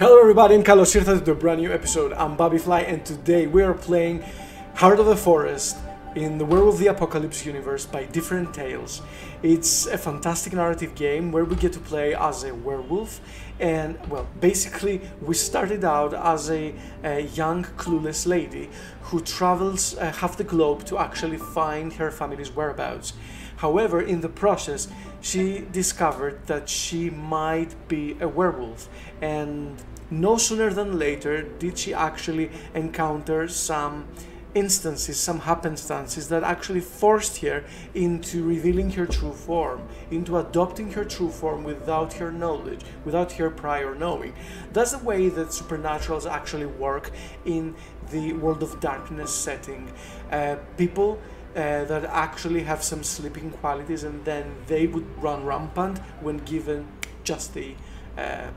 Hello everybody, I'm Carlos Sirta to a brand new episode. I'm Babifly and today we are playing Heart of the Forest in the World of the Apocalypse universe by Different Tales. It's a fantastic narrative game where we get to play as a werewolf and well basically we started out as a, a young clueless lady who travels uh, half the globe to actually find her family's whereabouts. However, in the process, she discovered that she might be a werewolf and no sooner than later did she actually encounter some instances, some happenstances that actually forced her into revealing her true form, into adopting her true form without her knowledge, without her prior knowing. That's the way that supernaturals actually work in the world of darkness setting. Uh, people uh, that actually have some sleeping qualities and then they would run rampant when given just the uh,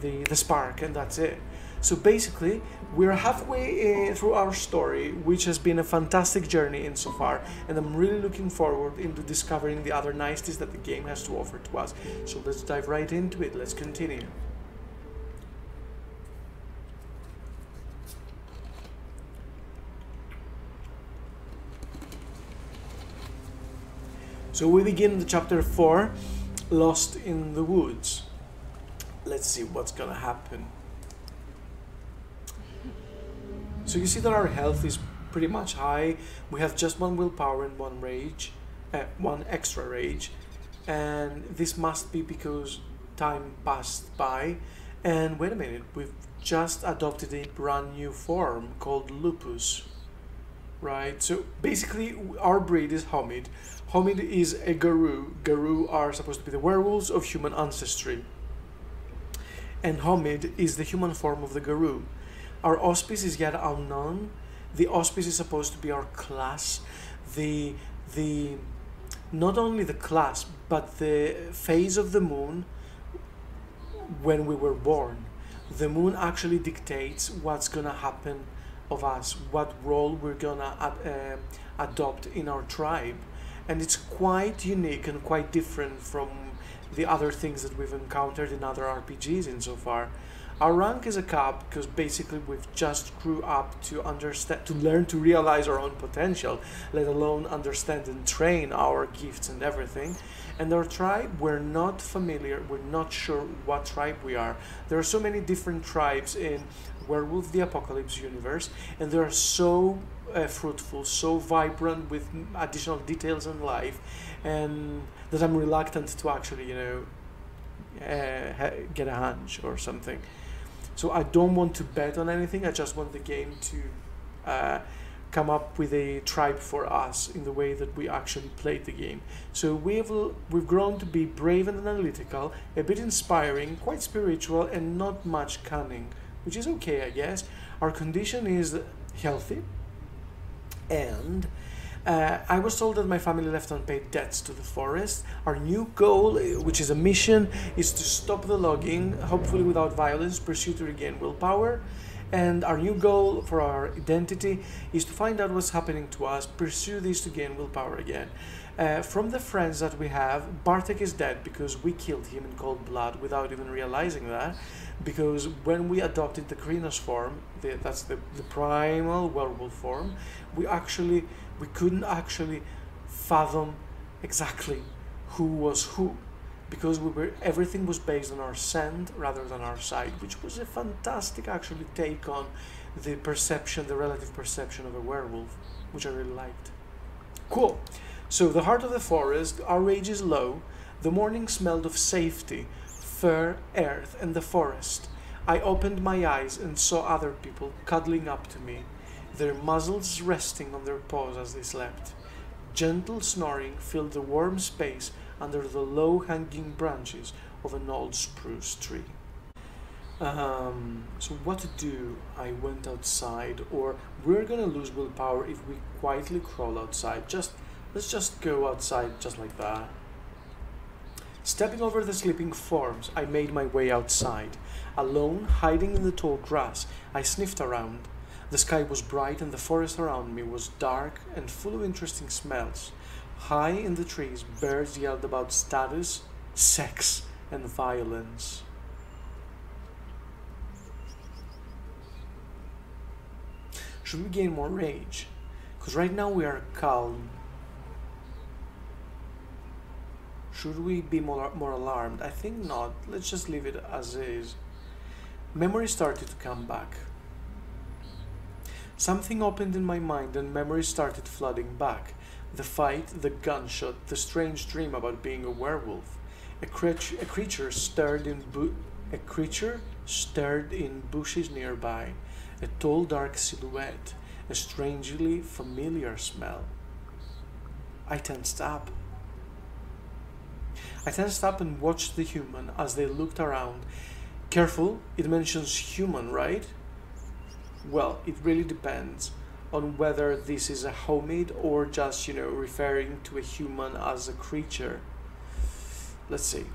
the, the spark and that's it. So basically, we're halfway uh, through our story, which has been a fantastic journey insofar, and I'm really looking forward into discovering the other niceties that the game has to offer to us. So let's dive right into it. Let's continue. So we begin the chapter 4, Lost in the Woods let's see what's gonna happen. So you see that our health is pretty much high. We have just one willpower and one rage, uh, one extra rage, and this must be because time passed by. And wait a minute, we've just adopted a brand new form called lupus. Right, so basically our breed is Homid. Homid is a Garou. Garou are supposed to be the werewolves of human ancestry and Homid is the human form of the Garou. Our auspice is yet unknown. The auspice is supposed to be our class. The the not only the class but the phase of the moon when we were born. The moon actually dictates what's gonna happen of us, what role we're gonna ad, uh, adopt in our tribe, and it's quite unique and quite different from the other things that we've encountered in other RPGs in so far. Our rank is a cap because basically we've just grew up to understand, to learn to realize our own potential, let alone understand and train our gifts and everything. And our tribe, we're not familiar, we're not sure what tribe we are. There are so many different tribes in Werewolf the Apocalypse universe, and they are so uh, fruitful, so vibrant with additional details in life, and that I'm reluctant to actually, you know, uh, get a hunch or something. So I don't want to bet on anything. I just want the game to uh, come up with a tribe for us in the way that we actually played the game. So we've we've grown to be brave and analytical, a bit inspiring, quite spiritual, and not much cunning, which is okay, I guess. Our condition is healthy, and uh, I was told that my family left unpaid debts to the forest. Our new goal, uh, which is a mission, is to stop the logging, hopefully without violence, pursue to regain willpower. And our new goal for our identity is to find out what's happening to us, pursue this to gain willpower again. Uh, from the friends that we have, Bartek is dead because we killed him in cold blood without even realizing that. Because when we adopted the Crinos form, the, that's the, the primal werewolf form, we actually we couldn't actually fathom exactly who was who. Because we were everything was based on our scent rather than our sight which was a fantastic actually take on the perception the relative perception of a werewolf which i really liked. Cool so the heart of the forest our rage is low the morning smelled of safety fir, earth and the forest i opened my eyes and saw other people cuddling up to me their muzzles resting on their paws as they slept. Gentle snoring filled the warm space under the low hanging branches of an old spruce tree. Um, so what to do? I went outside, or we're gonna lose willpower if we quietly crawl outside. Just Let's just go outside just like that. Stepping over the sleeping forms, I made my way outside. Alone, hiding in the tall grass, I sniffed around. The sky was bright and the forest around me was dark and full of interesting smells. High in the trees, birds yelled about status, sex, and violence. Should we gain more rage? Because right now we are calm Should we be more, more alarmed? I think not. Let's just leave it as is. Memory started to come back. Something opened in my mind and memories started flooding back. The fight, the gunshot, the strange dream about being a werewolf. A, a creature stirred in bu- a creature stirred in bushes nearby. A tall dark silhouette, a strangely familiar smell. I tensed up. I tensed up and watched the human as they looked around. Careful, it mentions human, right? Well, it really depends on whether this is a homid or just, you know, referring to a human as a creature. Let's see.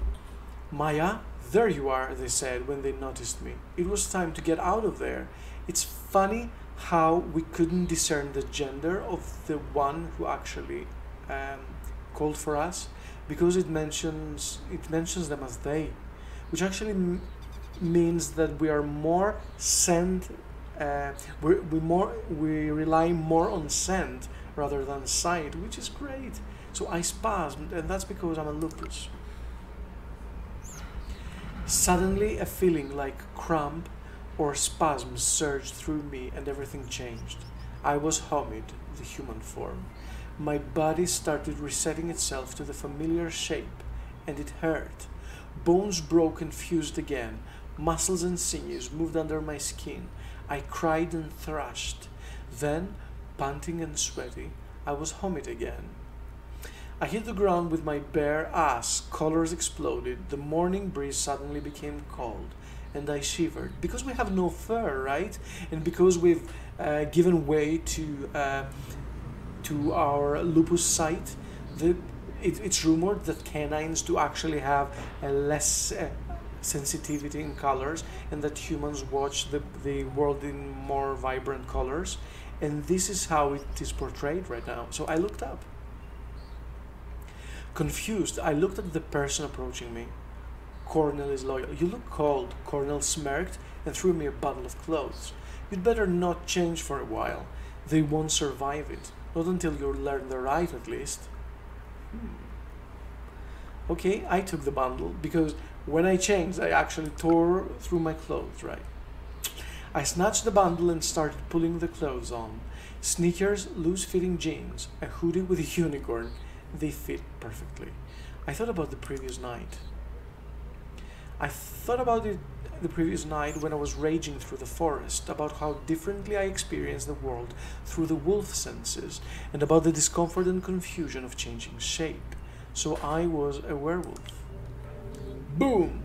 Maia, there you are, they said when they noticed me. It was time to get out of there. It's funny how we couldn't discern the gender of the one who actually um, called for us because it mentions it mentions them as they, which actually means that we are more sent. Uh, we we more we rely more on scent rather than sight, which is great. So I spasmed, and that's because I'm a lupus. Suddenly, a feeling like cramp or spasm surged through me, and everything changed. I was Homid, the human form. My body started resetting itself to the familiar shape, and it hurt. Bones broke and fused again. Muscles and sinews moved under my skin. I cried and thrashed. Then, panting and sweaty, I was Homid again. I hit the ground with my bare ass. Colors exploded. The morning breeze suddenly became cold, and I shivered because we have no fur, right? And because we've uh, given way to uh, to our lupus site. The, it, it's rumored that canines do actually have a less uh, sensitivity in colors, and that humans watch the the world in more vibrant colors. And this is how it is portrayed right now. So I looked up. Confused, I looked at the person approaching me. Cornell is loyal. You look cold. Cornell smirked and threw me a bundle of clothes. You'd better not change for a while. They won't survive it. Not until you learn the right, at least. Hmm. Okay, I took the bundle because when I changed, I actually tore through my clothes, right? I snatched the bundle and started pulling the clothes on. Sneakers, loose fitting jeans, a hoodie with a unicorn, they fit perfectly. I thought about the previous night. I thought about it the previous night when I was raging through the forest, about how differently I experienced the world through the wolf senses, and about the discomfort and confusion of changing shape. So I was a werewolf. Boom!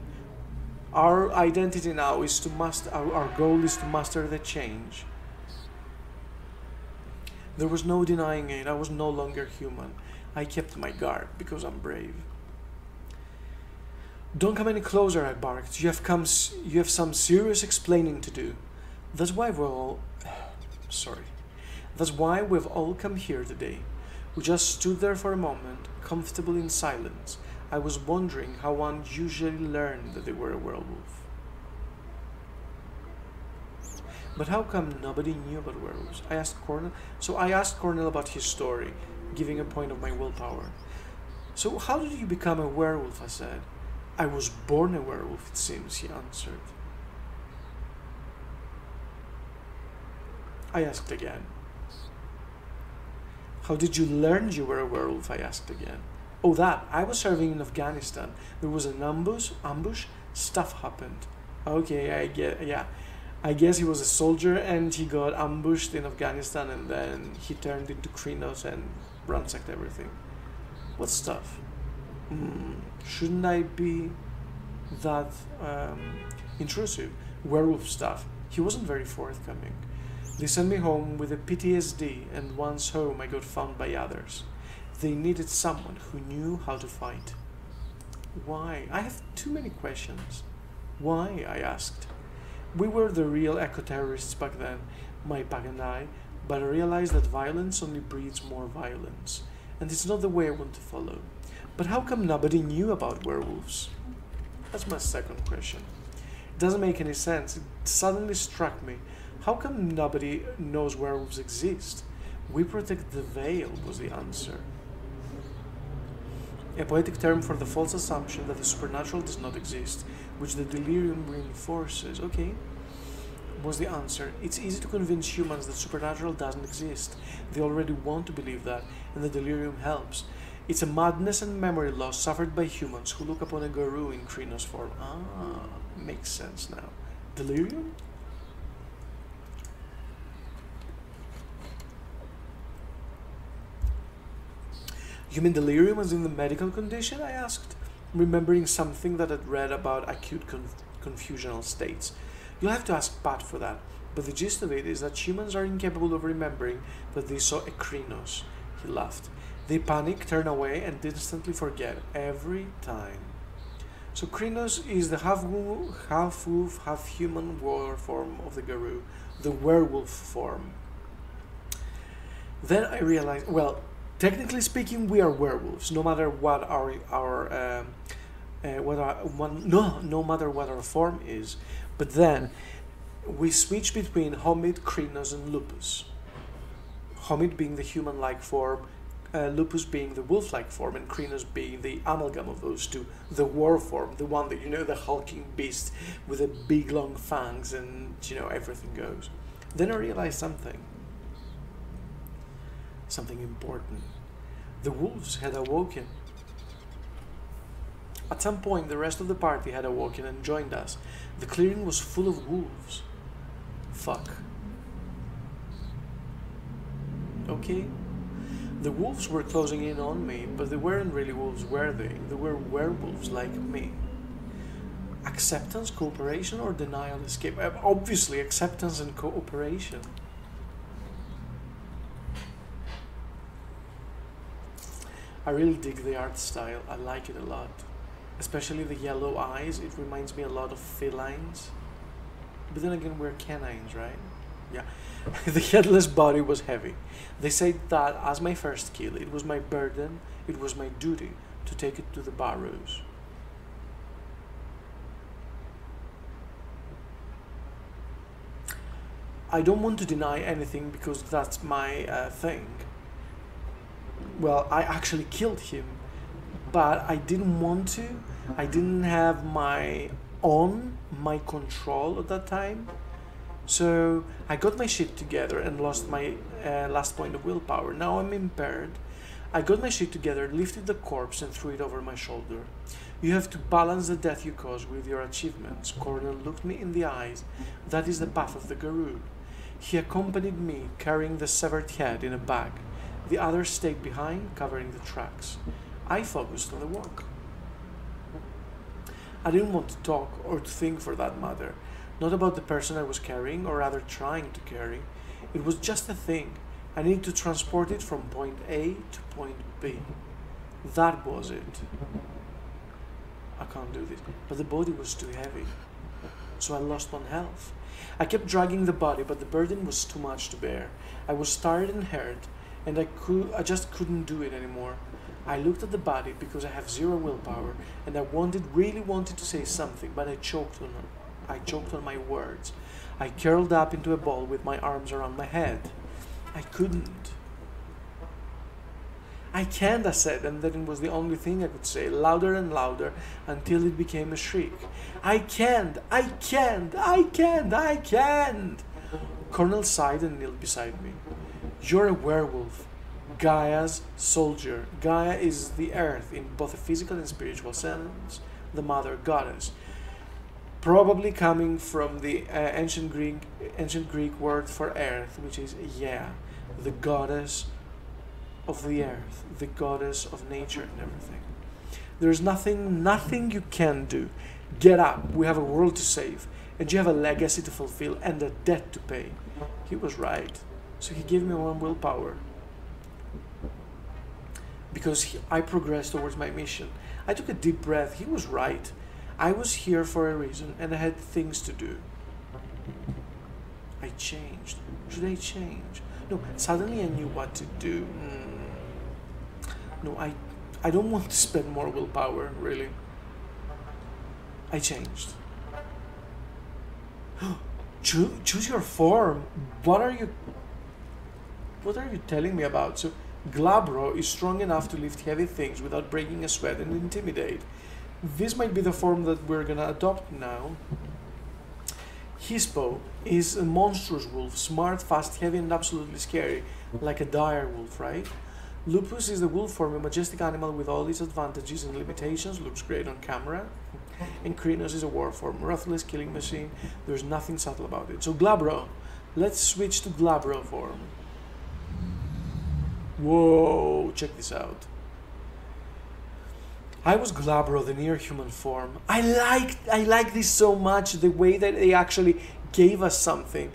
Our identity now is to master, our, our goal is to master the change. There was no denying it, I was no longer human. I kept my guard because I'm brave. Don't come any closer, I barked. You have come you have some serious explaining to do. That's why we're all sorry. That's why we've all come here today. We just stood there for a moment, comfortable in silence. I was wondering how one usually learned that they were a werewolf. But how come nobody knew about werewolves? I asked Cornell. So I asked Cornell about his story, giving a point of my willpower. So how did you become a werewolf? I said. I was born a werewolf, it seems, he answered. I asked again. How did you learn you were a werewolf? I asked again. Oh, that. I was serving in Afghanistan. There was an ambush, ambush, stuff happened. Okay, I get, yeah. I guess he was a soldier and he got ambushed in Afghanistan and then he turned into Crinos and ransacked everything. What stuff? Mm, shouldn't I be that um, intrusive? Werewolf stuff. He wasn't very forthcoming. They sent me home with a PTSD, and once home, I got found by others. They needed someone who knew how to fight. Why? I have too many questions. Why? I asked. We were the real eco terrorists back then, my pack and I, but I realized that violence only breeds more violence, and it's not the way I want to follow. But how come nobody knew about werewolves? That's my second question. It doesn't make any sense. It suddenly struck me How come nobody knows werewolves exist? We protect the veil, was the answer. A poetic term for the false assumption that the supernatural does not exist, which the delirium reinforces. Okay, was the answer. It's easy to convince humans that supernatural doesn't exist. They already want to believe that, and the delirium helps. It's a madness and memory loss suffered by humans who look upon a Garou in Crinos form. Ah, makes sense now. Delirium? Human delirium as in the medical condition? I asked, remembering something that I'd read about acute conf- confusional states. You'll have to ask Pat for that, but the gist of it is that humans are incapable of remembering that they saw a Crinos. He laughed. They panic, turn away, and instantly forget every time. So Crinos is the half wolf, half wolf, half human war form of the Garou, the werewolf form. Then I realized, well, technically speaking, we are werewolves, no matter what our our um, uh, what our one no no matter what our form is. But then we switch between Homid, Crinos, and Lupus. Homid being the human-like form, uh, Lupus being the wolf-like form, and Crinos being the amalgam of those two, the war form, the one that you know, the hulking beast with the big long fangs, and you know everything goes. Then I realized something something important. The wolves had awoken. At some point, the rest of the party had awoken and joined us. The clearing was full of wolves. Fuck. Okay? The wolves were closing in on me, but they weren't really wolves, were they? They were werewolves like me. Acceptance, cooperation, or denial, escape? Uh, Obviously, acceptance and cooperation. I really dig the art style. I like it a lot. Especially the yellow eyes. It reminds me a lot of felines. But then again, we're canines, right? Yeah. the headless body was heavy. They said that as my first kill, it was my burden, it was my duty to take it to the barrows. I don't want to deny anything because that's my uh, thing well, I actually killed him, but I didn't want to. I didn't have my on my control at that time. So I got my shit together and lost my uh, last point of willpower. Now I'm impaired. I got my shit together, lifted the corpse, and threw it over my shoulder. You have to balance the death you cause with your achievements. Cornell looked me in the eyes. That is the path of the Garou. He accompanied me, carrying the severed head in a bag. The others stayed behind, covering the tracks. I focused on the work. I didn't want to talk or to think for that matter, not about the person I was carrying or rather trying to carry. It was just a thing. I needed to transport it from point A to point B. That was it. I can't do this. But the body was too heavy. So I lost one health. I kept dragging the body, but the burden was too much to bear. I was tired and hurt, and I could I just couldn't do it anymore. I looked at the body because I have zero willpower and I wanted really wanted to say something, but I choked on I choked on my words. I curled up into a ball with my arms around my head. I couldn't. I can't, I said, and then it was the only thing I could say, louder and louder, until it became a shriek. I can't, I can't, I can't, I can't. Cornell sighed and knelt beside me. You're a werewolf. Gaia's soldier. Gaia is the earth in both a physical and spiritual sense, the mother goddess. Probably coming from the uh, ancient Greek ancient Greek word for earth, which is yeah, the goddess of the earth, the goddess of nature and everything. There's nothing nothing you can do. Get up. We have a world to save, and you have a legacy to fulfill and a debt to pay. He was right. So he gave me one willpower because he, I progressed towards my mission. I took a deep breath. He was right. I was here for a reason and I had things to do. I changed. Should I change? No, suddenly I knew what to do. Mm. No, I, I don't want to spend more willpower, really. I changed. Cho- choose your form. What are you? What are you telling me about? So, Glabro is strong enough to lift heavy things without breaking a sweat and intimidate. This might be the form that we're gonna adopt now. Hispo is a monstrous wolf, smart, fast, heavy, and absolutely scary, like a dire wolf, right? Lupus is the wolf form, a majestic animal with all its advantages and limitations, looks great on camera. And Crinos is a war form, ruthless killing machine. There's nothing subtle about it. So Glabro, let's switch to Glabro form. Whoa, check this out. I was Glabro, the near human form. I like I like this so much, the way that they actually gave us something.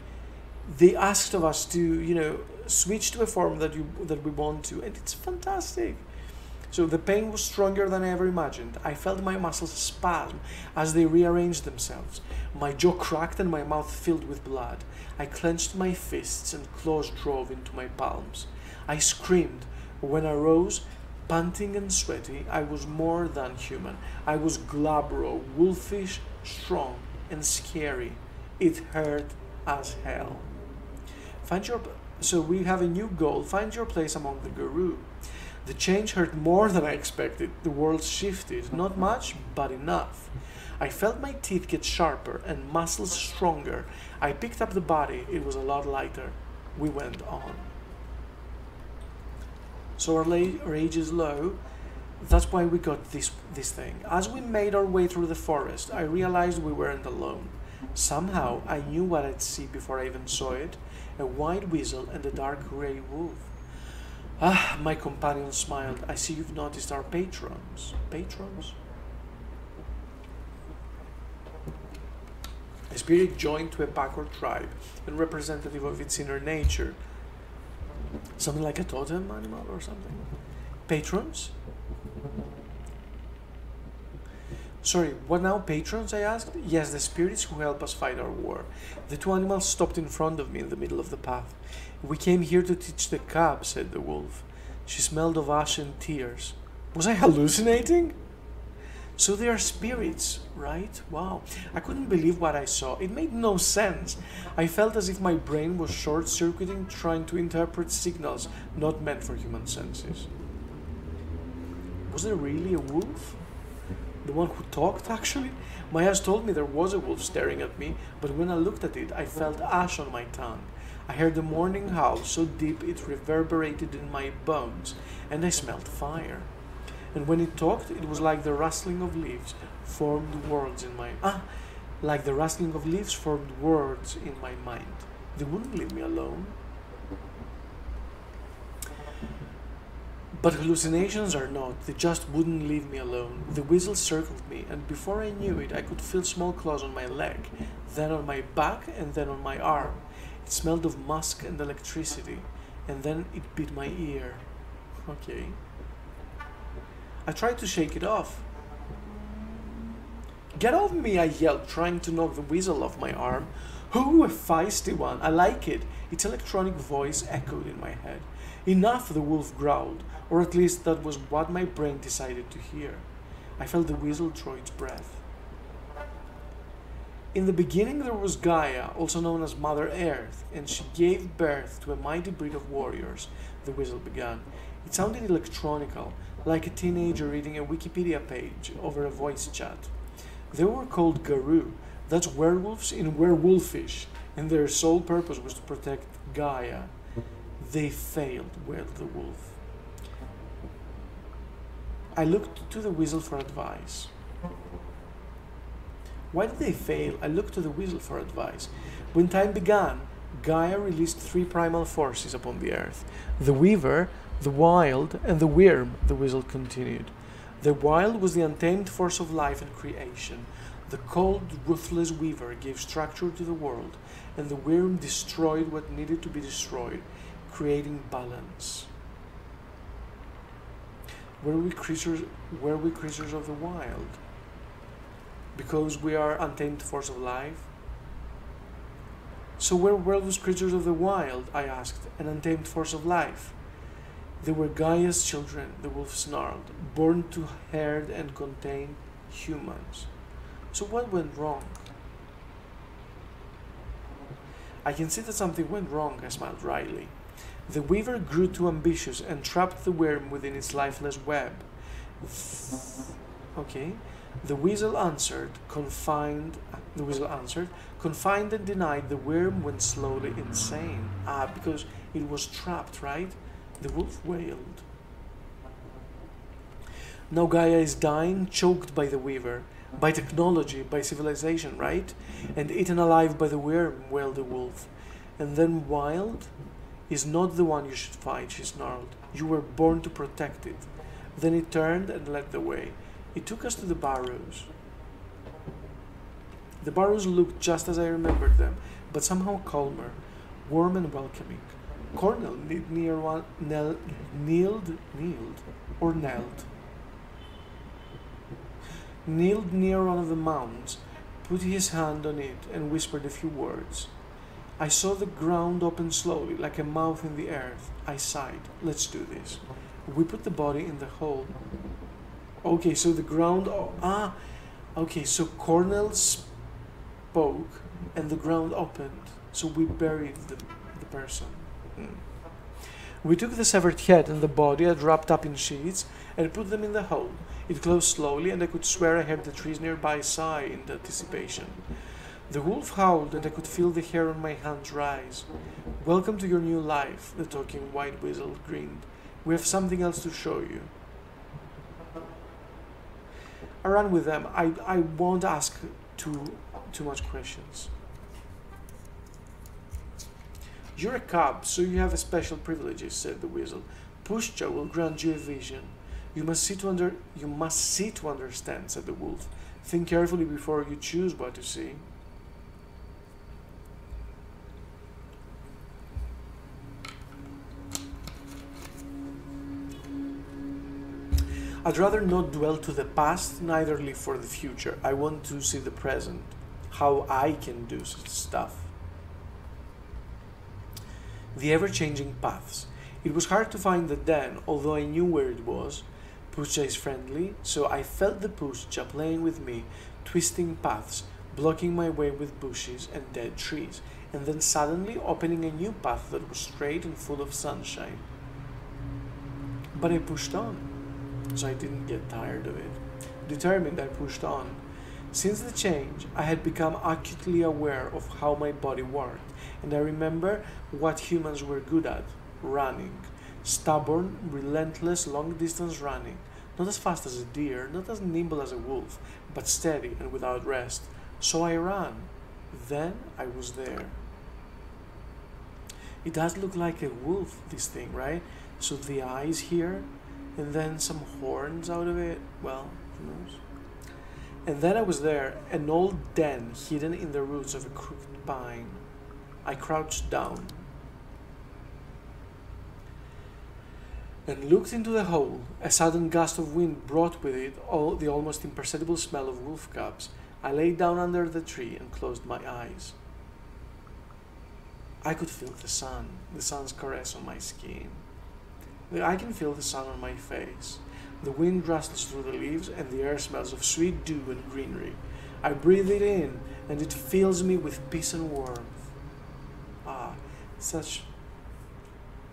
They asked of us to, you know, switch to a form that you that we want to, and it's fantastic. So the pain was stronger than I ever imagined. I felt my muscles spasm as they rearranged themselves. My jaw cracked and my mouth filled with blood. I clenched my fists and claws drove into my palms. I screamed. When I rose, panting and sweaty, I was more than human. I was glabro, wolfish, strong, and scary. It hurt as hell. Find your so we have a new goal. Find your place among the Garou. The change hurt more than I expected. The world shifted, not much, but enough. I felt my teeth get sharper and muscles stronger. I picked up the body, it was a lot lighter. We went on. So our rage is low. That's why we got this this thing. As we made our way through the forest, I realized we weren't alone. Somehow I knew what I'd see before I even saw it a white weasel and a dark grey wolf. Ah, my companion smiled. I see you've noticed our patrons. Patrons? A spirit joined to a pack or tribe and representative of its inner nature. Something like a totem animal or something. Patrons? Sorry, what now, patrons? I asked. Yes, the spirits who help us fight our war. The two animals stopped in front of me in the middle of the path. We came here to teach the cub, said the wolf. She smelled of ash and tears. Was I hallucinating? So they are spirits, right? Wow. I couldn't believe what I saw. It made no sense. I felt as if my brain was short circuiting, trying to interpret signals not meant for human senses. Was there really a wolf? the one who talked actually. My eyes told me there was a wolf staring at me, but when I looked at it, I felt ash on my tongue. I heard the morning howl so deep it reverberated in my bones, and I smelled fire. And when it talked, it was like the rustling of leaves formed words in my ah, like the rustling of leaves formed words in my mind. They wouldn't leave me alone. But hallucinations are not, they just wouldn't leave me alone. The weasel circled me, and before I knew it, I could feel small claws on my leg, then on my back, and then on my arm. It smelled of musk and electricity, and then it bit my ear. Okay. I tried to shake it off. Get off me, I yelled, trying to knock the weasel off my arm. Who a feisty one! I like it. Its electronic voice echoed in my head. Enough, the wolf growled, or at least that was what my brain decided to hear. I felt the weasel draw its breath. In the beginning, there was Gaia, also known as Mother Earth, and she gave birth to a mighty breed of warriors, the weasel began. It sounded electronical, like a teenager reading a Wikipedia page over a voice chat. They were called Garou, that's werewolves in werewolfish, and their sole purpose was to protect Gaia. They failed, wailed the wolf. I looked to the weasel for advice. Why did they fail? I looked to the weasel for advice. When time began, Gaia released three primal forces upon the earth the weaver, the wild, and the wyrm, the weasel continued. The wild was the untamed force of life and creation. The cold, ruthless weaver gave structure to the world, and the wyrm destroyed what needed to be destroyed creating balance. Were we creatures were we creatures of the wild? Because we are untamed force of life? So where were those creatures of the wild, I asked, an untamed force of life? They were Gaia's children, the wolf snarled, born to herd and contain humans. So what went wrong? I can see that something went wrong, I smiled wryly. The weaver grew too ambitious and trapped the wyrm within its lifeless web. Okay. The weasel answered, confined. The weasel answered, confined and denied. The wyrm went slowly insane. Ah, because it was trapped, right? The wolf wailed. Now Gaia is dying, choked by the weaver, by technology, by civilization, right? And eaten alive by the wyrm, wailed the wolf. And then Wild is not the one you should fight, she snarled. You were born to protect it. Then he turned and led the way. He took us to the barrows. The barrows looked just as I remembered them, but somehow calmer, warm and welcoming. Cornell kneeled near one, knelt, kneeled, kneeled, or knelt, kneeled near one of the mounds, put his hand on it, and whispered a few words. I saw the ground open slowly, like a mouth in the earth. I sighed. Let's do this. We put the body in the hole. Okay, so the ground. Oh, ah, okay, so Cornell spoke and the ground opened. So we buried the, the person. Mm. We took the severed head and the body wrapped up in sheets and put them in the hole. It closed slowly, and I could swear I heard the trees nearby sigh in anticipation. The wolf howled, and I could feel the hair on my hands rise. Welcome to your new life, the talking white weasel grinned. We have something else to show you. I ran with them. I, I won't ask too, too much questions. You're a cub, so you have a special privileges, said the weasel. Pushcha will grant you a vision. You must see to under you must see to understand, said the wolf. Think carefully before you choose what to see. I'd rather not dwell to the past, neither live for the future. I want to see the present, how I can do stuff. The ever changing paths. It was hard to find the den, although I knew where it was. Pushcha is friendly, so I felt the Pushcha playing with me, twisting paths, blocking my way with bushes and dead trees, and then suddenly opening a new path that was straight and full of sunshine. But I pushed on so I didn't get tired of it. Determined, I pushed on. Since the change, I had become acutely aware of how my body worked, and I remember what humans were good at running. Stubborn, relentless, long distance running. Not as fast as a deer, not as nimble as a wolf, but steady and without rest. So I ran. Then I was there. It does look like a wolf, this thing, right? So the eyes here, and then some horns out of it. Well, who knows? And then I was there, an old den hidden in the roots of a crooked pine. I crouched down and looked into the hole. A sudden gust of wind brought with it all the almost imperceptible smell of wolf cubs. I lay down under the tree and closed my eyes. I could feel the sun, the sun's caress on my skin. I can feel the sun on my face. The wind rustles through the leaves, and the air smells of sweet dew and greenery. I breathe it in, and it fills me with peace and warmth. Such.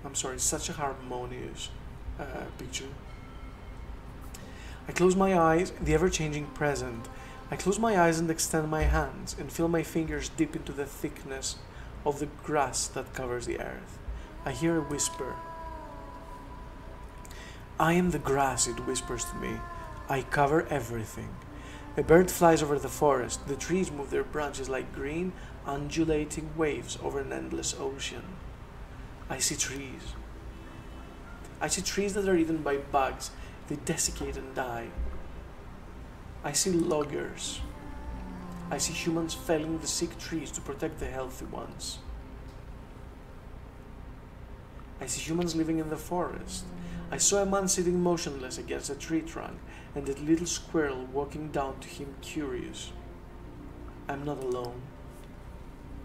I'm sorry, such a harmonious uh, picture. I close my eyes, the ever changing present. I close my eyes and extend my hands and feel my fingers dip into the thickness of the grass that covers the earth. I hear a whisper I am the grass, it whispers to me. I cover everything. A bird flies over the forest. The trees move their branches like green, undulating waves over an endless ocean. I see trees. I see trees that are eaten by bugs. They desiccate and die. I see loggers. I see humans felling the sick trees to protect the healthy ones. I see humans living in the forest. I saw a man sitting motionless against a tree trunk, and a little squirrel walking down to him curious. I'm not alone.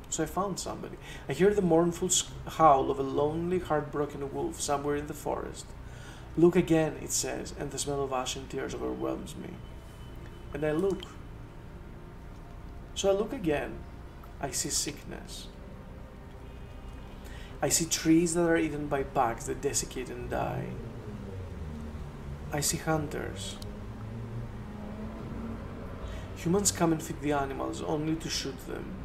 So I found somebody. I hear the mournful howl of a lonely, heartbroken wolf somewhere in the forest. Look again, it says, and the smell of ashen tears overwhelms me. And I look. So I look again. I see sickness. I see trees that are eaten by bugs that desiccate and die. I see hunters. Humans come and feed the animals only to shoot them.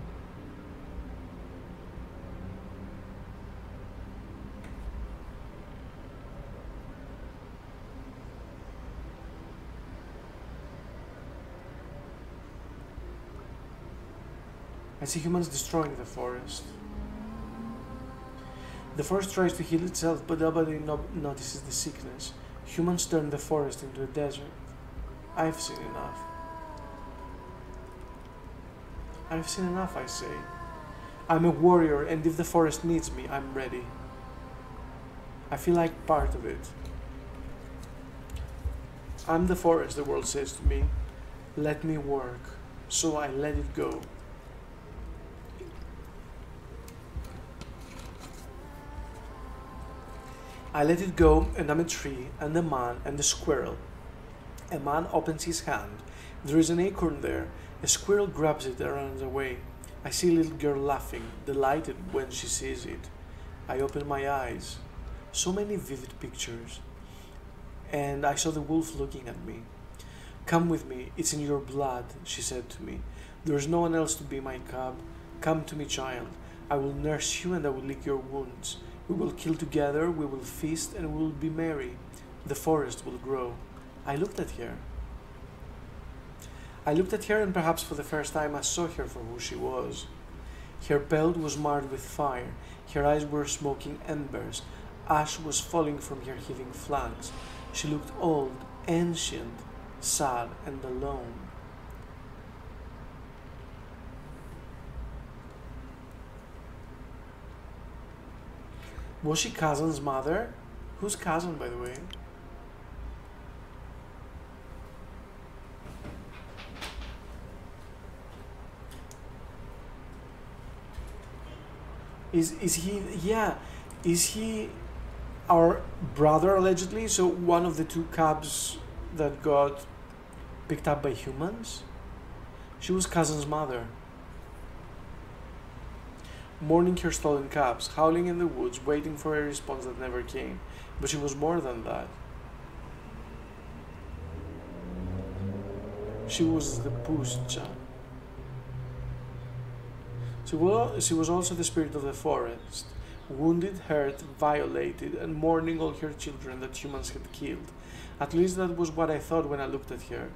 I see humans destroying the forest. The forest tries to heal itself, but nobody no- notices the sickness. Humans turn the forest into a desert. I've seen enough. I've seen enough, I say. I'm a warrior, and if the forest needs me, I'm ready. I feel like part of it. I'm the forest, the world says to me. Let me work. So I let it go. I let it go, and I'm a tree, and a man, and a squirrel. A man opens his hand. There is an acorn there. A squirrel grabs it and runs away. I see a little girl laughing, delighted when she sees it. I open my eyes. So many vivid pictures. And I saw the wolf looking at me. Come with me, it's in your blood, she said to me. There is no one else to be my cub. Come to me, child. I will nurse you and I will lick your wounds. We will kill together, we will feast, and we will be merry. The forest will grow. I looked at her. I looked at her, and perhaps for the first time I saw her for who she was. Her belt was marred with fire, her eyes were smoking embers, ash was falling from her heaving flanks. She looked old, ancient, sad, and alone. Was she Kazan's mother? Who's Kazan, by the way? Is is he? Yeah, is he our brother allegedly? So one of the two cubs that got picked up by humans. She was Kazan's mother mourning her stolen cubs, howling in the woods, waiting for a response that never came. But she was more than that. She was the Pushcha. She was, she was also the spirit of the forest, wounded, hurt, violated, and mourning all her children that humans had killed. At least that was what I thought when I looked at her.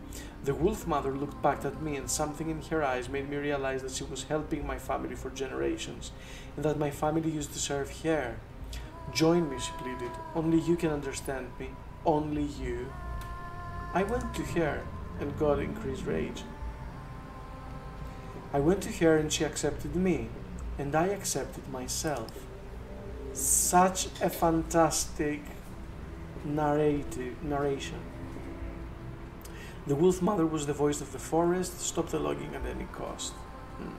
The wolf mother looked back at me, and something in her eyes made me realize that she was helping my family for generations, and that my family used to serve her. Join me, she pleaded. Only you can understand me. Only you. I went to her, and got increased rage. I went to her, and she accepted me, and I accepted myself. Such a fantastic narrative narration. The wolf mother was the voice of the forest, stop the logging at any cost. Hmm.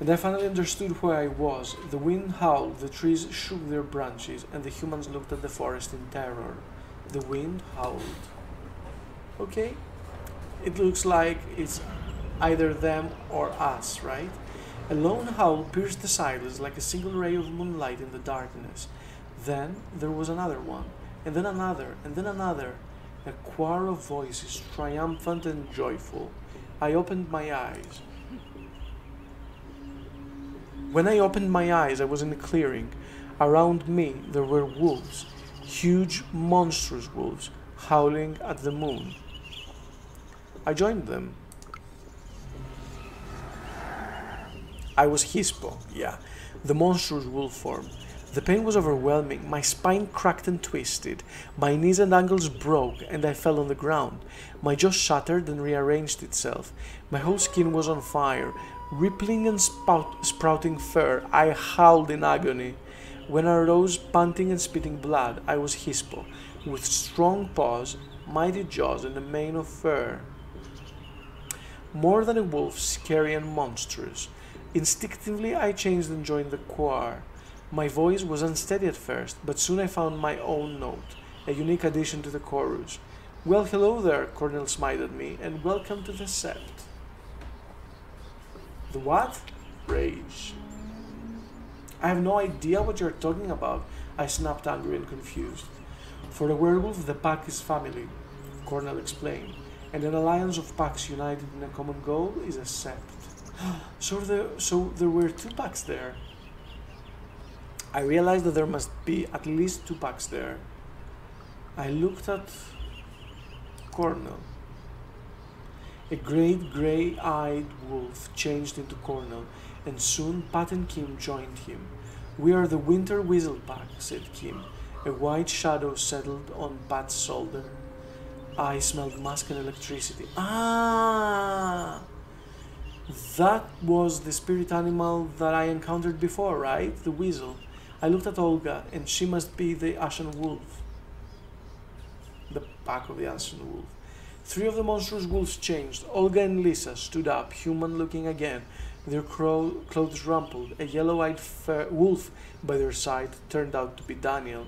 And I finally understood who I was. The wind howled, the trees shook their branches, and the humans looked at the forest in terror. The wind howled. Okay? It looks like it's either them or us, right? A lone howl pierced the silence like a single ray of moonlight in the darkness. Then there was another one, and then another, and then another. A choir of voices, triumphant and joyful. I opened my eyes. When I opened my eyes, I was in a clearing. Around me, there were wolves, huge, monstrous wolves, howling at the moon. I joined them. I was Hispo, yeah, the monstrous wolf form. The pain was overwhelming. My spine cracked and twisted. My knees and ankles broke, and I fell on the ground. My jaw shattered and rearranged itself. My whole skin was on fire. Rippling and spout- sprouting fur, I howled in agony. When I rose, panting and spitting blood, I was Hispo, with strong paws, mighty jaws, and a mane of fur. More than a wolf, scary and monstrous. Instinctively, I changed and joined the choir. My voice was unsteady at first, but soon I found my own note, a unique addition to the chorus. Well, hello there, Cornell smiled at me, and welcome to the Sept. The what? Rage. I have no idea what you're talking about, I snapped angry and confused. For a werewolf, the pack is family, Cornell explained, and an alliance of packs united in a common goal is a sept. so, there, so there were two packs there. I realized that there must be at least two packs there. I looked at Cornell. A great grey eyed wolf changed into Cornell, and soon Pat and Kim joined him. We are the Winter Weasel Pack, said Kim. A white shadow settled on Pat's shoulder. I smelled musk and electricity. Ah! That was the spirit animal that I encountered before, right? The weasel. I looked at Olga, and she must be the Ashen Wolf. The pack of the Ashen Wolf. Three of the monstrous wolves changed. Olga and Lisa stood up, human looking again, their clothes rumpled. A yellow eyed wolf by their side turned out to be Daniel.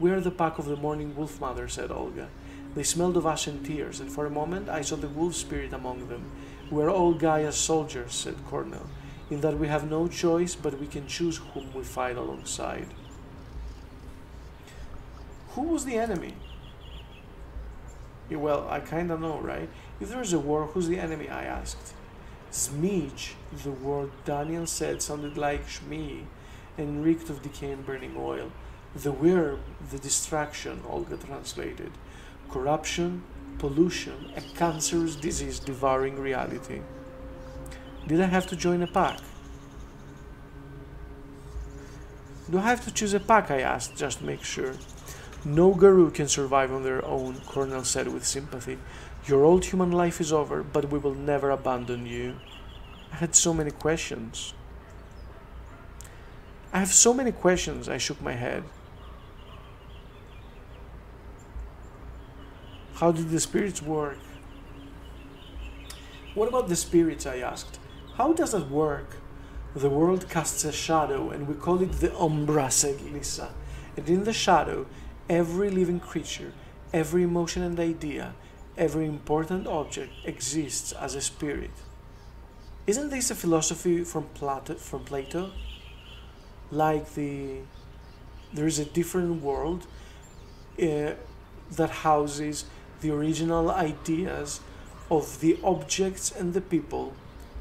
We are the pack of the morning wolf mother, said Olga. They smelled of ash and tears, and for a moment I saw the wolf spirit among them. We are all Gaia's soldiers, said Cornell, in that we have no choice, but we can choose whom we fight alongside. Who was the enemy? well, I kinda know, right? If there's a war, who's the enemy? I asked. Smeej, the word Daniel said sounded like Shmi and reeked of decay and burning oil. The wyrm, the distraction, Olga translated. Corruption, pollution, a cancerous disease devouring reality. Did I have to join a pack? Do I have to choose a pack? I asked, just to make sure. No Garou can survive on their own, Cornell said with sympathy. Your old human life is over, but we will never abandon you. I had so many questions. I have so many questions, I shook my head. How did the spirits work? What about the spirits? I asked. How does that work? The world casts a shadow, and we call it the Umbra, said. And in the shadow, every living creature, every emotion and idea, every important object exists as a spirit. Isn't this a philosophy from Plato? From Plato? Like the there is a different world uh, that houses the original ideas of the objects and the people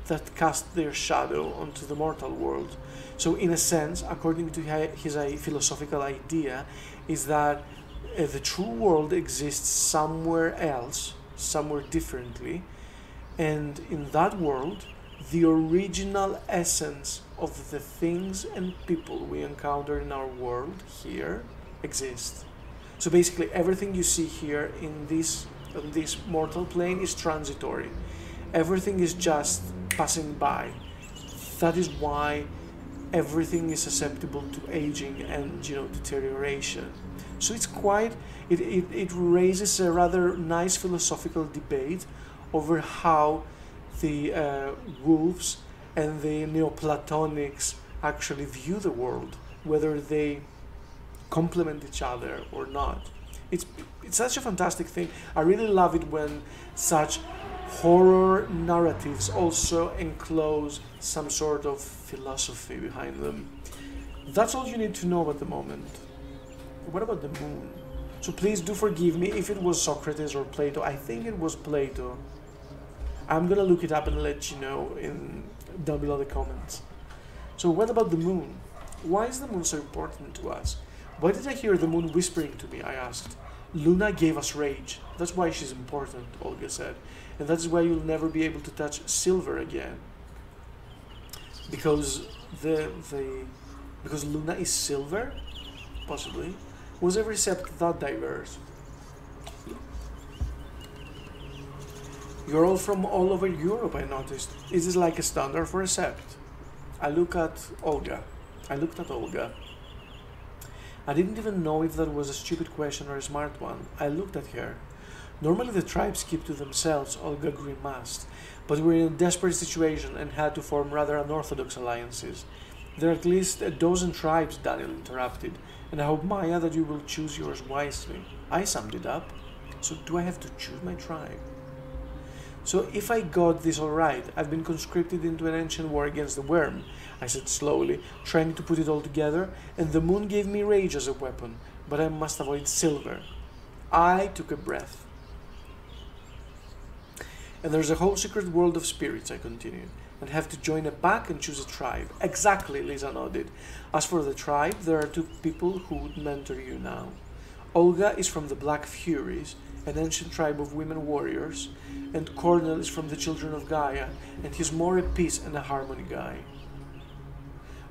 that cast their shadow onto the mortal world. So, in a sense, according to his philosophical idea, is that uh, the true world exists somewhere else, somewhere differently, and in that world, the original essence of the things and people we encounter in our world here exist. So basically, everything you see here in this this mortal plane is transitory. Everything is just passing by. That is why everything is susceptible to aging and you know deterioration. So it's quite it, it, it raises a rather nice philosophical debate over how the uh, wolves and the Neoplatonics actually view the world, whether they complement each other or not. It's, it's such a fantastic thing. I really love it when such horror narratives also enclose some sort of philosophy behind them. That's all you need to know at the moment. What about the moon? So please do forgive me if it was Socrates or Plato. I think it was Plato. I'm gonna look it up and let you know in down below the comments. So what about the moon? Why is the moon so important to us? Why did I hear the moon whispering to me? I asked. Luna gave us rage. That's why she's important, Olga said. And that's why you'll never be able to touch silver again. Because the the because Luna is silver? Possibly. Was every sept that diverse? You're all from all over Europe, I noticed. Is this like a standard for a sept? I look at Olga. I looked at Olga. I didn't even know if that was a stupid question or a smart one. I looked at her. Normally the tribes keep to themselves, Olga grimaced, but we're in a desperate situation and had to form rather unorthodox alliances. There are at least a dozen tribes, Daniel interrupted, and I hope, Maia, that you will choose yours wisely. I summed it up. So do I have to choose my tribe? So if I got this all right, I've been conscripted into an ancient war against the wyrm, I said slowly, trying to put it all together, and the moon gave me rage as a weapon, but I must avoid silver. I took a breath. And there's a whole secret world of spirits, I continued, and have to join a pack and choose a tribe. Exactly, Lisa nodded. As for the tribe, there are two people who would mentor you now. Olga is from the Black Furies, an ancient tribe of women warriors, and Cornell is from the Children of Gaia, and he's more a peace and a harmony guy.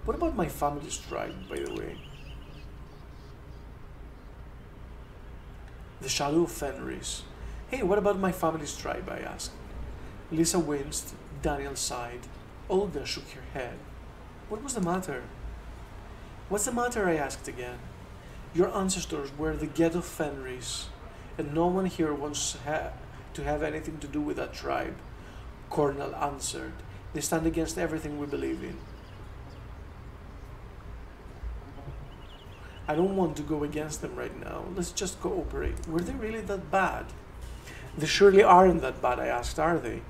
What about my family's tribe, by the way? The Shadow of Fenris. Hey, what about my family's tribe? I asked. Lisa winced, Daniel sighed. Olga shook her head. What was the matter? What's the matter? I asked again. Your ancestors were the Get of Fenris, and no one here wants to have anything to do with that tribe. Cornell answered. They stand against everything we believe in. I don't want to go against them right now. Let's just cooperate. Were they really that bad? They surely aren't that bad, I asked, are they?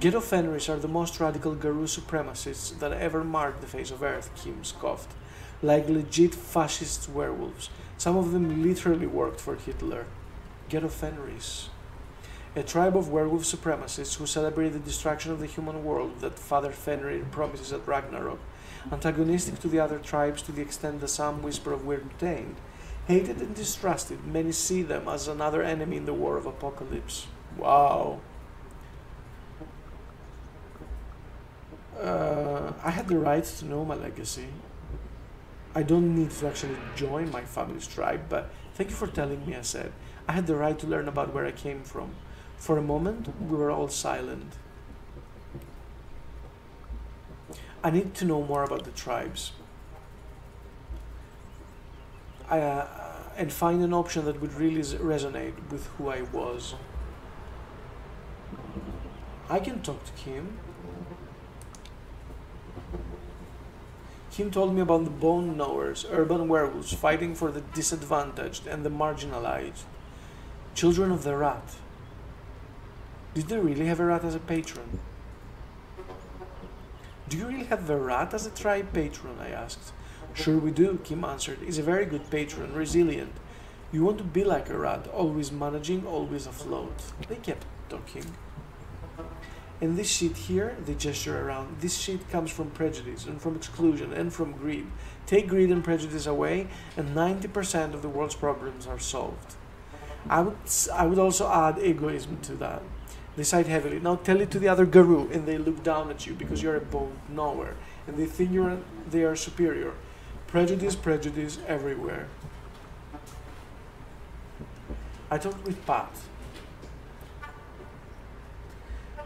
Get of Fenris are the most radical Garou supremacists that ever marked the face of Earth, Kim scoffed. Like legit fascist werewolves. Some of them literally worked for Hitler. Get of Fenris. A tribe of werewolf supremacists who celebrate the destruction of the human world that Father Fenrir promises at Ragnarok antagonistic to the other tribes to the extent that some whisper of we're detained. Hated and distrusted, many see them as another enemy in the war of apocalypse. Wow. Uh, I had the right to know my legacy. I don't need to actually join my family's tribe, but thank you for telling me, I said. I had the right to learn about where I came from. For a moment, we were all silent. I need to know more about the tribes. I, uh, and find an option that would really resonate with who I was. I can talk to Kim. Kim told me about the bone gnawers, urban werewolves fighting for the disadvantaged and the marginalized. Children of the rat. Did they really have a rat as a patron? Do you really have the rat as a tribe patron? I asked. Sure we do, Kim answered. He's a very good patron, resilient. You want to be like a rat, always managing, always afloat. They kept talking. And this sheet here, they gesture around, this sheet comes from prejudice and from exclusion and from greed. Take greed and prejudice away, and 90% of the world's problems are solved. I would, I would also add egoism to that. They cite heavily. Now tell it to the other Garou, and they look down at you because you're a bone gnawer, and they think you're they are superior. Prejudice, prejudice everywhere. I talked with Pat.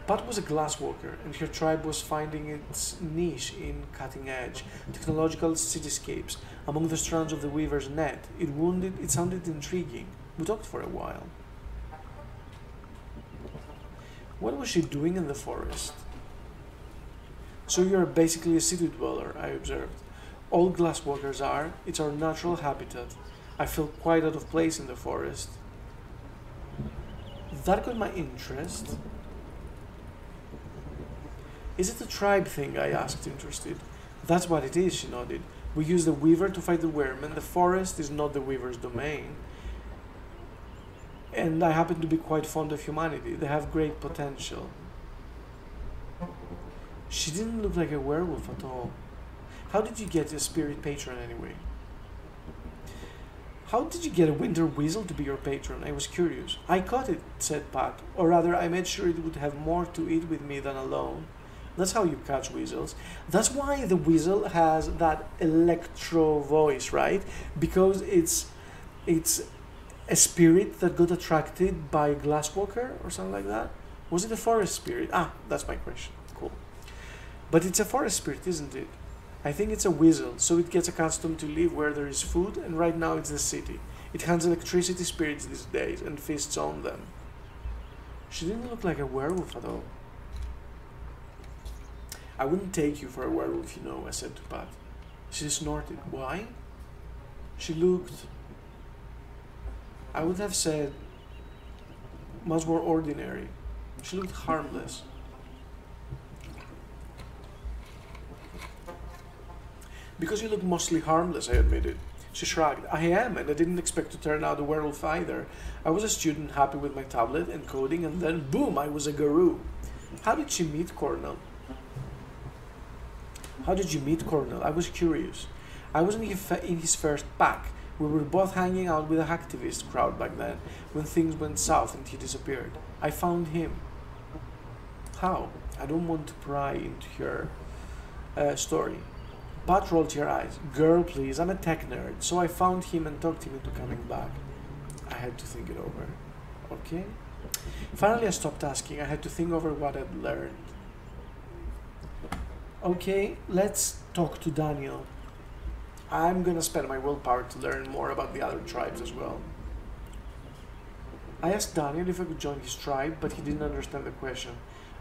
Pat was a glasswalker, and her tribe was finding its niche in cutting edge, technological cityscapes among the strands of the weaver's net. It wounded, it sounded intriguing. We talked for a while. What was she doing in the forest? So you're basically a city dweller, I observed. All glasswalkers are. It's our natural habitat. I feel quite out of place in the forest. That got my interest. Is it a tribe thing? I asked, interested. That's what it is, she nodded. We use the weaver to fight the wyrm, the forest is not the weaver's domain and I happen to be quite fond of humanity. They have great potential. She didn't look like a werewolf at all. How did you get a spirit patron anyway? How did you get a winter weasel to be your patron? I was curious. I caught it, said Pat. Or rather, I made sure it would have more to eat with me than alone. That's how you catch weasels. That's why the weasel has that electro voice, right? Because it's it's a spirit that got attracted by a glasswalker or something like that? Was it a forest spirit? Ah, that's my question. Cool. But it's a forest spirit, isn't it? I think it's a weasel, so it gets accustomed to live where there is food, and right now it's the city. It hunts electricity spirits these days and feasts on them. She didn't look like a werewolf at all. I wouldn't take you for a werewolf, you know, I said to Pat. She snorted. Why? She looked I would have said much more ordinary. She looked harmless. Because you look mostly harmless, I admitted. She shrugged. I am, and I didn't expect to turn out a werewolf either. I was a student happy with my tablet and coding, and then boom, I was a Garou. How did she meet Cornell? How did you meet Cornell? I was curious. I was in his first pack. We were both hanging out with a hacktivist crowd back then when things went south and he disappeared. I found him. How? I don't want to pry into her uh, story. Pat rolled her eyes. Girl, please, I'm a tech nerd. So I found him and talked him into coming back. I had to think it over. Okay? Finally, I stopped asking. I had to think over what I'd learned. Okay, let's talk to Daniel. I'm gonna spend my willpower to learn more about the other tribes as well. I asked Daniel if I could join his tribe, but he didn't understand the question.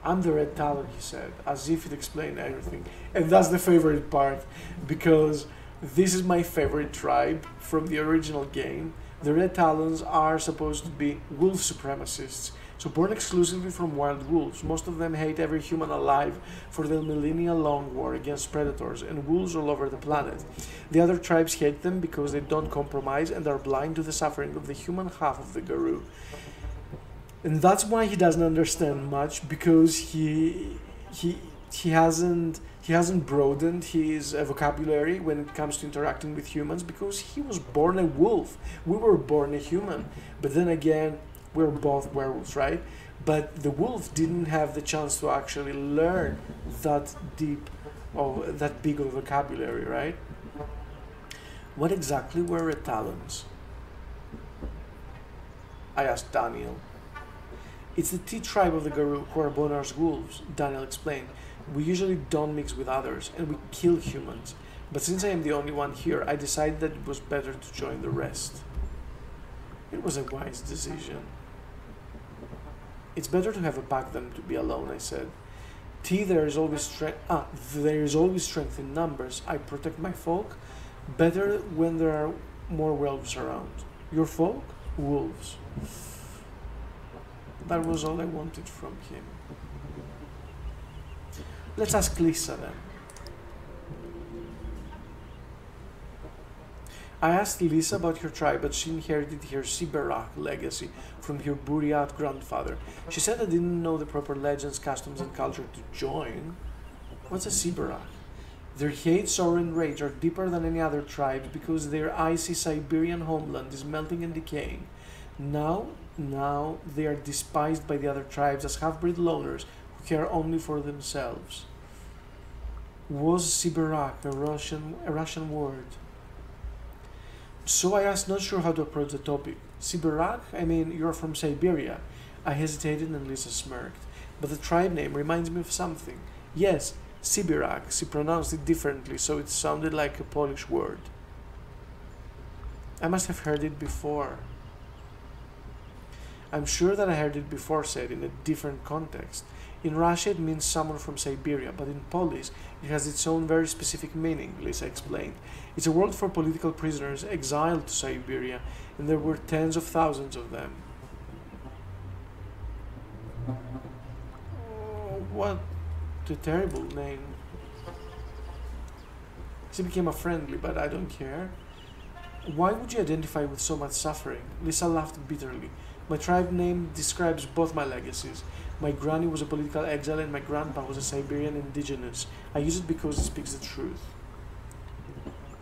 I'm the Red Talon, he said, as if it explained everything. And that's the favorite part, because this is my favorite tribe from the original game. The Red Talons are supposed to be wolf supremacists, so born exclusively from wild wolves. Most of them hate every human alive for their millennia long war against predators and wolves all over the planet. The other tribes hate them because they don't compromise and are blind to the suffering of the human half of the Garou and that's why he doesn't understand much because he he he hasn't he hasn't broadened his vocabulary when it comes to interacting with humans because he was born a wolf. We were born a human. But then again we're both werewolves right? But the wolf didn't have the chance to actually learn that deep of that big of vocabulary right? What exactly were red talons? I asked daniel it's the T tribe of the Garou who are Bonar's wolves, Daniel explained. We usually don't mix with others, and we kill humans. But since I am the only one here, I decided that it was better to join the rest. It was a wise decision. It's better to have a pack than to be alone, I said. T, there is always strength. Ah, there is always strength in numbers. I protect my folk better when there are more wolves around. Your folk, wolves. That was all I wanted from him. Let's ask Lisa then. I asked Lisa about her tribe, but she inherited her Siberak legacy from her Buryat grandfather. She said I didn't know the proper legends, customs, and culture to join. What's a Siberak? Their hate, sorrow, and rage are deeper than any other tribe because their icy Siberian homeland is melting and decaying. Now now they are despised by the other tribes as half-breed loners who care only for themselves. Was Siberak a Russian, a Russian word? So I asked, not sure how to approach the topic. Siberak? I mean, you're from Siberia. I hesitated and Lisa smirked. But the tribe name reminds me of something. Yes, Siberak. She pronounced it differently, so it sounded like a Polish word. I must have heard it before. I'm sure that I heard it before said in a different context. In Russia, it means someone from Siberia, but in Polish, it has its own very specific meaning, Lisa explained. It's a word for political prisoners exiled to Siberia, and there were tens of thousands of them. Oh, what a terrible name. She became a friendly, but I don't care. Why would you identify with so much suffering? Lisa laughed bitterly. My tribe name describes both my legacies. My granny was a political exile and my grandpa was a Siberian indigenous. I use it because it speaks the truth.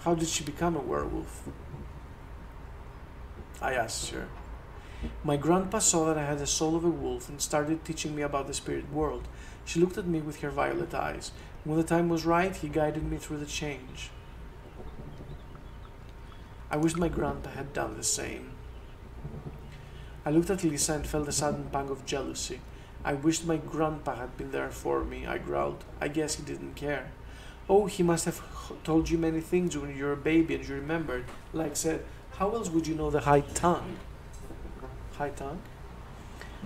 How did she become a werewolf? I asked her. My grandpa saw that I had the soul of a wolf and started teaching me about the spirit world. She looked at me with her violet eyes. When the time was right, he guided me through the change. I wished my grandpa had done the same. I looked at Lisa and felt a sudden pang of jealousy. I wished my grandpa had been there for me, I growled. I guess he didn't care. Oh, he must have told you many things when you were a baby and you remembered. Like said, how else would you know the high tongue? High tongue?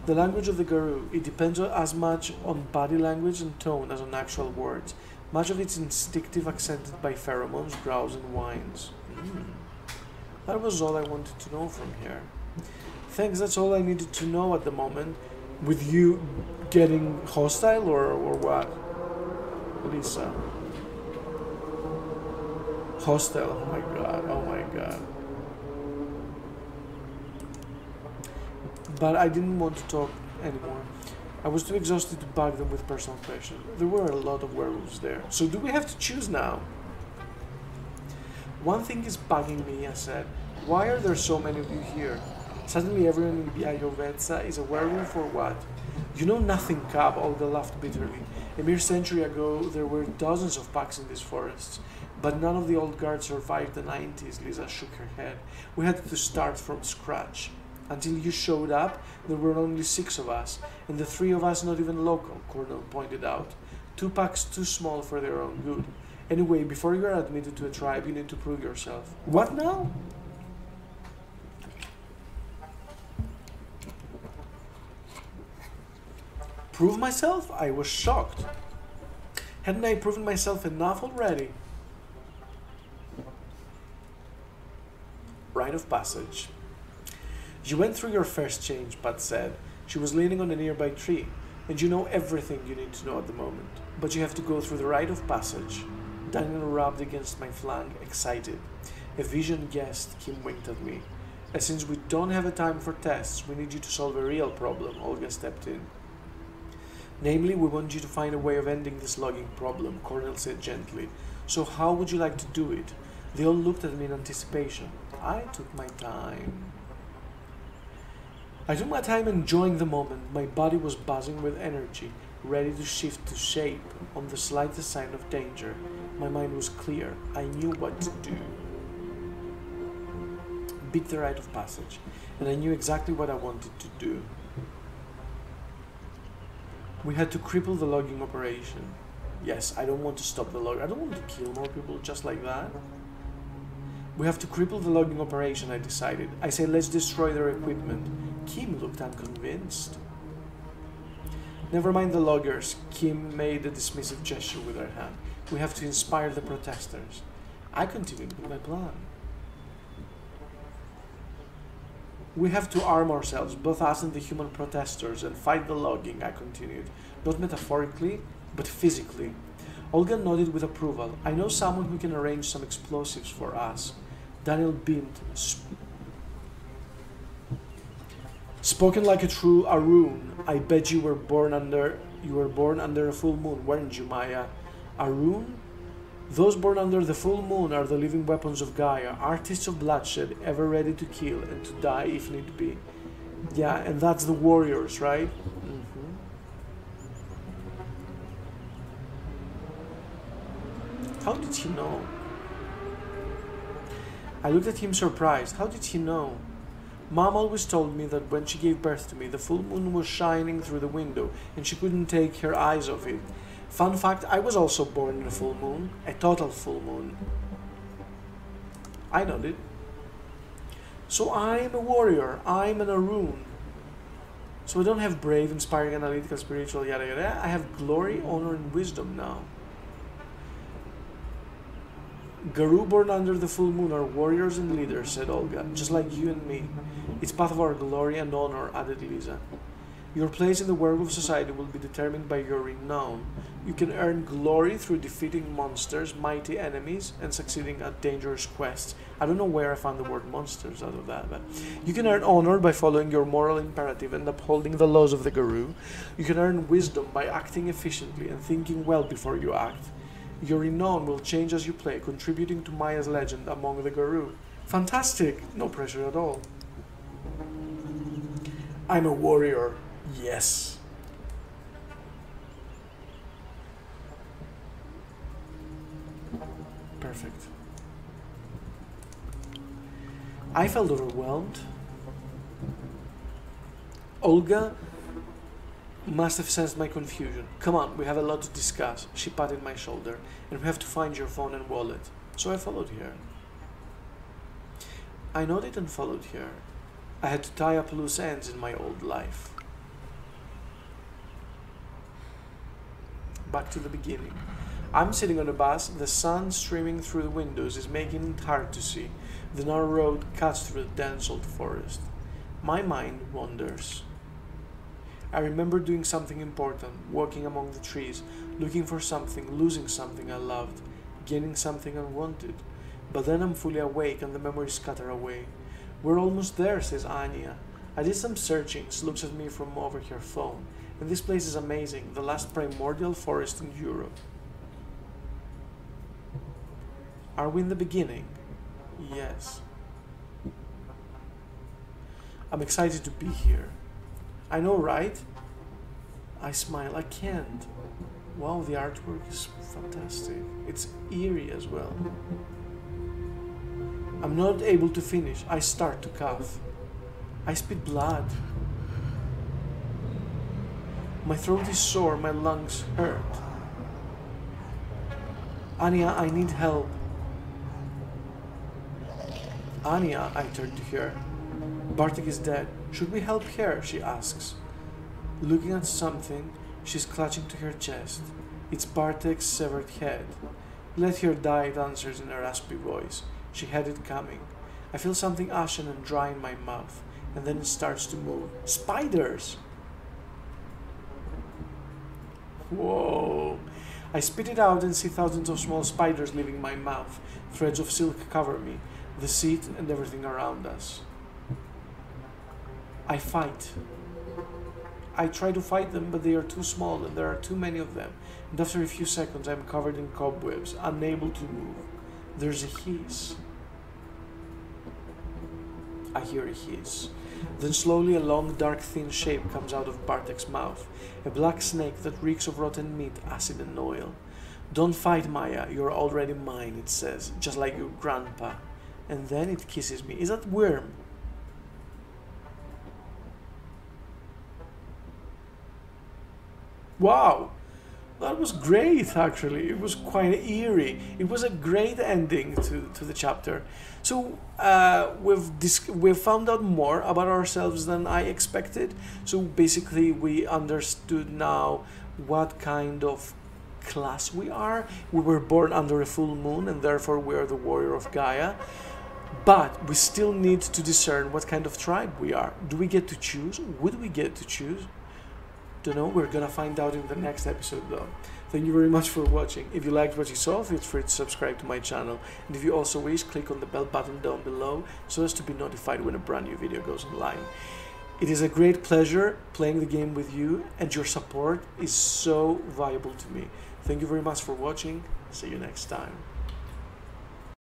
The language of the Garou, it depends as much on body language and tone as on actual words. Much of it's instinctive, accented by pheromones, growls, and whines. Mm. That was all I wanted to know from here. Thanks, that's all I needed to know at the moment. With you getting hostile or, or what? Lisa. Hostile, oh my god, oh my god. But I didn't want to talk anymore. I was too exhausted to bug them with personal questions. There were a lot of werewolves there. So do we have to choose now? One thing is bugging me, I said. Why are there so many of you here? Suddenly everyone in Białowieża is a werewolf or what? You know nothing, Cub, Olga laughed bitterly. A mere century ago, there were dozens of packs in these forests. But none of the old guards survived the 90s, Lisa shook her head. We had to start from scratch. Until you showed up, there were only six of us, and the three of us not even local, Cornell pointed out. Two packs too small for their own good. Anyway, before you are admitted to a tribe, you need to prove yourself. What now? Prove myself? I was shocked. Hadn't I proven myself enough already? Rite of passage. You went through your first change, Pat said. She was leaning on a nearby tree, and you know everything you need to know at the moment. But you have to go through the rite of passage. Daniel rubbed against my flank, excited. A vision guessed, Kim winked at me. And since we don't have a time for tests, we need you to solve a real problem, Olga stepped in. Namely, we want you to find a way of ending this logging problem, Cornell said gently. So how would you like to do it? They all looked at me in anticipation. I took my time. I took my time enjoying the moment. My body was buzzing with energy, ready to shift to shape on the slightest sign of danger. My mind was clear. I knew what to do. Beat the rite of passage, and I knew exactly what I wanted to do. We had to cripple the logging operation. Yes, I don't want to stop the log. I don't want to kill more people just like that. We have to cripple the logging operation, I decided. I say let's destroy their equipment. Kim looked unconvinced. Never mind the loggers. Kim made a dismissive gesture with her hand. We have to inspire the protesters. I continued with my plan. We have to arm ourselves, both us and the human protesters, and fight the logging, I continued. Not metaphorically, but physically. Olga nodded with approval. I know someone who can arrange some explosives for us. Daniel beamed. Spoken like a true Ahroun, I bet you were born under you were born under a full moon, weren't you, Maia? Ahroun? Those born under the full moon are the living weapons of Gaia, artists of bloodshed, ever ready to kill and to die if need be. Yeah, and that's the warriors, right? Mm-hmm. How did he know? I looked at him surprised. How did he know? Mom always told me that when she gave birth to me, the full moon was shining through the window and she couldn't take her eyes off it. Fun fact, I was also born in a full moon, a total full moon. I know it. So I'm a warrior, I'm an Ahroun. So I don't have brave, inspiring, analytical, spiritual, yada yada. I have glory, honor, and wisdom now. Garou born under the full moon are warriors and leaders, said Olga, just like you and me. It's part of our glory and honor, added Lisa. Your place in the world of society will be determined by your renown. You can earn glory through defeating monsters, mighty enemies, and succeeding at dangerous quests. I don't know where I found the word monsters out of that, but you can earn honor by following your moral imperative and upholding the laws of the Garou. You can earn wisdom by acting efficiently and thinking well before you act. Your renown will change as you play, contributing to Maia's legend among the Garou. Fantastic! No pressure at all. I'm a warrior. Yes. Perfect. I felt overwhelmed. Olga must have sensed my confusion. Come on, we have a lot to discuss. She patted my shoulder, and we have to find your phone and wallet. So I followed her. I nodded and followed her. I had to tie up loose ends in my old life. Back to the beginning. I'm sitting on a bus, the sun streaming through the windows is making it hard to see. The narrow road cuts through the dense old forest. My mind wanders. I remember doing something important, walking among the trees, looking for something, losing something I loved, gaining something unwanted. But then I'm fully awake and the memories scatter away. We're almost there, says Anya. I did some searching, she looks at me from over her phone. And this place is amazing, the last primordial forest in Europe. Are we in the beginning? Yes. I'm excited to be here. I know, right? I smile. I can't. Wow, the artwork is fantastic. It's eerie as well. I'm not able to finish. I start to cough. I spit blood. My throat is sore, my lungs hurt. Anya, I need help. Anya, I turn to her. Bartek is dead. Should we help her? She asks. Looking at something, she's clutching to her chest. It's Bartek's severed head. Let her die, it answers in a raspy voice. She had it coming. I feel something ashen and dry in my mouth, and then it starts to move. Spiders! Whoa! I spit it out and see thousands of small spiders leaving my mouth. Threads of silk cover me, the seat, and everything around us. I fight. I try to fight them, but they are too small and there are too many of them. And after a few seconds, I'm covered in cobwebs, unable to move. There's a hiss. I hear a hiss. Then slowly a long, dark, thin shape comes out of Bartek's mouth. A black snake that reeks of rotten meat, acid, and oil. Don't fight, Maia. You're already mine, it says, just like your grandpa. And then it kisses me. Is that wyrm? Wow, that was great actually. It was quite eerie. It was a great ending to, to the chapter. So uh, we've dis- we've found out more about ourselves than I expected. So basically, we understood now what kind of class we are. We were born under a full moon, and therefore we are the warrior of Gaia. But we still need to discern what kind of tribe we are. Do we get to choose? Would we get to choose? Don't know. We're gonna find out in the next episode, though. Thank you very much for watching. If you liked what you saw, feel free to subscribe to my channel. And if you also wish, click on the bell button down below so as to be notified when a brand new video goes online. It is a great pleasure playing the game with you, and your support is so valuable to me. Thank you very much for watching. See you next time.